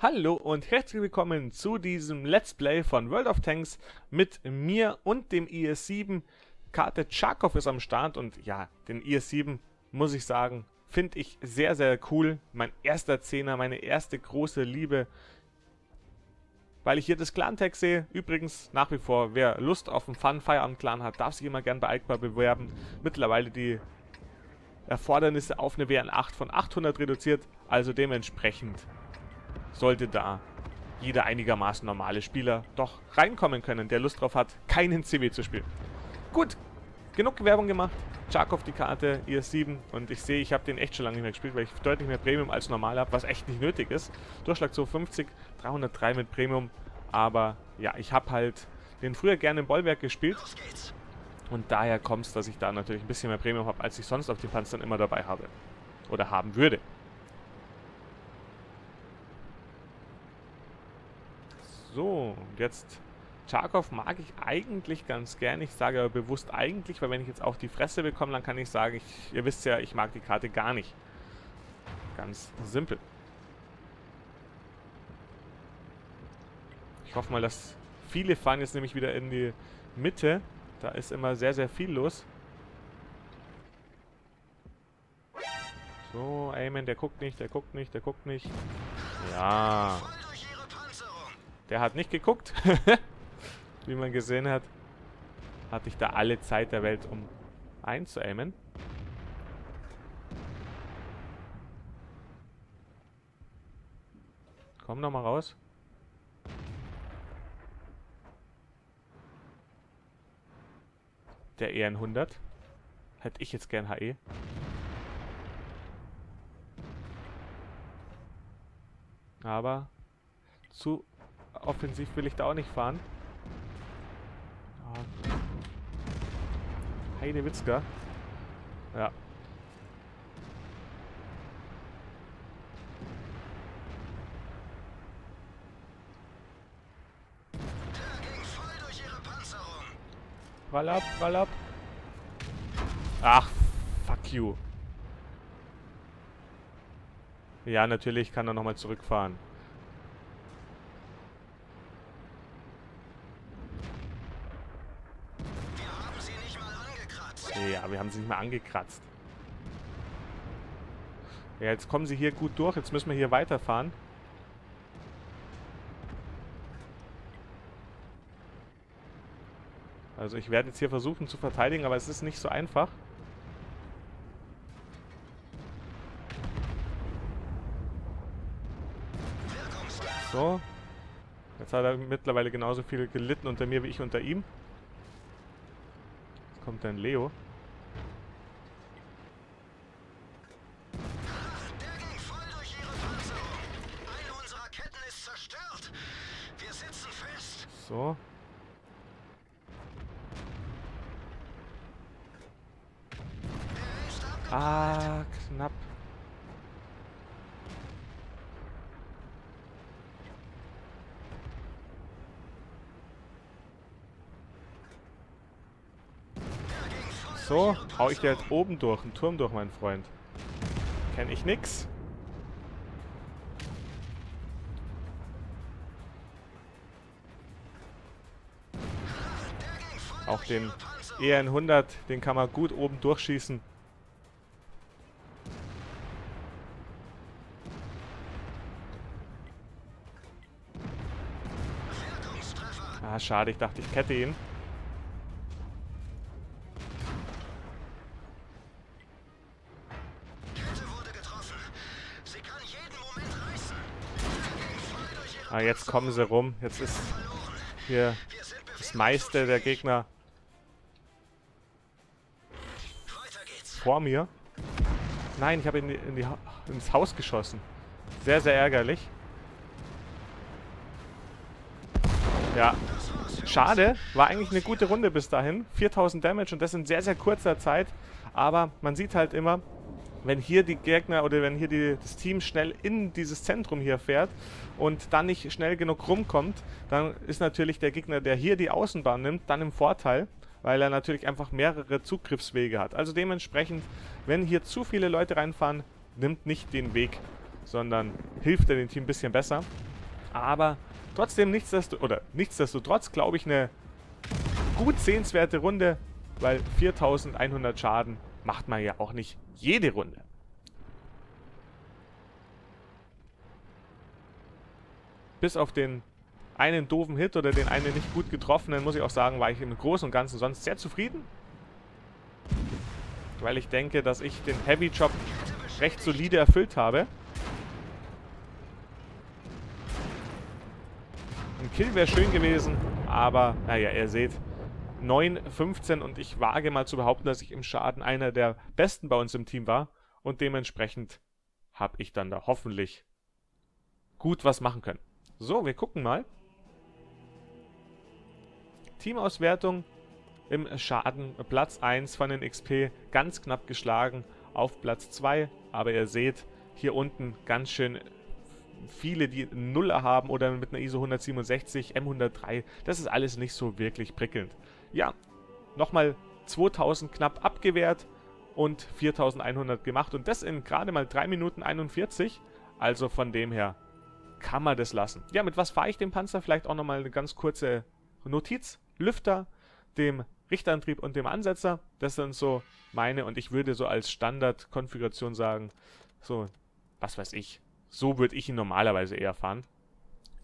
Hallo und herzlich willkommen zu diesem Let's Play von World of Tanks mit mir und dem IS-7. Karte Charkov ist am Start und ja, den IS-7, muss ich sagen, finde ich sehr, sehr cool. Mein erster Zehner, meine erste große Liebe, weil ich hier das Clan-Tag sehe. Übrigens, nach wie vor, wer Lust auf einen Fun-Feierabend-Clan hat, darf sich immer gern bei Alkbar bewerben. Mittlerweile die Erfordernisse auf eine WN8 von 800 reduziert, also dementsprechend sollte da jeder einigermaßen normale Spieler doch reinkommen können, der Lust drauf hat, keinen CW zu spielen. Gut, genug Werbung gemacht. Charkov die Karte, IS-7 und ich sehe, ich habe den echt schon lange nicht mehr gespielt, weil ich deutlich mehr Premium als normal habe, was echt nicht nötig ist. Durchschlag so 50, 303 mit Premium, aber ja, ich habe halt den früher gerne im Bollwerk gespielt und daher kommt es, dass ich da natürlich ein bisschen mehr Premium habe, als ich sonst auf den Panzern immer dabei habe oder haben würde. So, jetzt Charkov mag ich eigentlich ganz gern. Ich sage aber bewusst eigentlich, weil wenn ich jetzt auf die Fresse bekomme, dann kann ich sagen, ich, ihr wisst ja, ich mag die Karte gar nicht. Ganz simpel. Ich hoffe mal, dass viele fahren jetzt nämlich wieder in die Mitte. Da ist immer sehr, sehr viel los. So, Amen, der guckt nicht, der guckt nicht, der guckt nicht. Ja. Der hat nicht geguckt. Wie man gesehen hat, hatte ich da alle Zeit der Welt, um einzuaimen. Komm noch mal raus. Der EN100. Hätte ich jetzt gern HE. Aber zu offensiv will ich da auch nicht fahren. Oh. Heide Witzka. Ja. Roll ab, roll ab. Ach, fuck you. Ja, natürlich kann er nochmal zurückfahren. Ja, wir haben sie nicht mehr angekratzt. Ja, jetzt kommen sie hier gut durch. Jetzt müssen wir hier weiterfahren. Also ich werde jetzt hier versuchen zu verteidigen, aber es ist nicht so einfach. So. Jetzt hat er mittlerweile genauso viel gelitten unter mir wie ich unter ihm. Jetzt kommt dann Leo. So. Ah, knapp. So, hau ich dir jetzt oben durch, einen Turm durch, mein Freund. Kenn ich nix. Auch den EN100, den kann man gut oben durchschießen. Ah, schade, ich dachte, ich kette ihn. Ah, jetzt kommen sie rum. Jetzt ist hier das meiste der Gegner vor mir. Nein, ich habe in, in ins Haus geschossen. Sehr, sehr ärgerlich. Ja. Schade. War eigentlich eine gute Runde bis dahin. 4000 Damage und das in sehr, sehr kurzer Zeit. Aber man sieht halt immer, wenn hier die Gegner oder wenn hier die, das Team schnell in dieses Zentrum hier fährt und dann nicht schnell genug rumkommt, dann ist natürlich der Gegner, der hier die Außenbahn nimmt, dann im Vorteil weil er natürlich einfach mehrere Zugriffswege hat. Also dementsprechend, wenn hier zu viele Leute reinfahren, nimmt nicht den Weg sondern hilft er dem Team ein bisschen besser. Aber trotzdem nichtsdestotrotz, oder nichtsdestotrotz glaube ich eine gut sehenswerte Runde, weil 4100 Schaden macht man ja auch nicht jede Runde. Bis auf den einen doofen Hit oder den einen nicht gut getroffenen, muss ich auch sagen, war ich im Großen und Ganzen sonst sehr zufrieden. Weil ich denke, dass ich den Heavy Job recht solide erfüllt habe. Ein Kill wäre schön gewesen, aber naja, ihr seht, 9, 15 und ich wage mal zu behaupten, dass ich im Schaden einer der Besten bei uns im Team war und dementsprechend habe ich dann da hoffentlich gut was machen können. So, wir gucken mal. Teamauswertung im Schaden Platz 1 von den XP ganz knapp geschlagen auf Platz 2, aber ihr seht hier unten ganz schön viele, die Nuller haben oder mit einer ISO 167, M103, das ist alles nicht so wirklich prickelnd. Ja, nochmal 2000 knapp abgewehrt und 4100 gemacht und das in gerade mal 3 Minuten 41, also von dem her kann man das lassen. Ja, mit was fahre ich den Panzer? Vielleicht auch nochmal eine ganz kurze Notiz. Lüfter, dem Richterantrieb und dem Ansetzer. Das sind so meine und ich würde so als Standardkonfiguration sagen, so, was weiß ich, so würde ich ihn normalerweise eher fahren.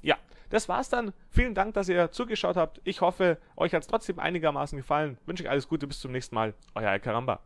Ja, das war's dann. Vielen Dank, dass ihr zugeschaut habt. Ich hoffe, euch hat es trotzdem einigermaßen gefallen. Wünsche euch alles Gute, bis zum nächsten Mal. Euer Alcaramba.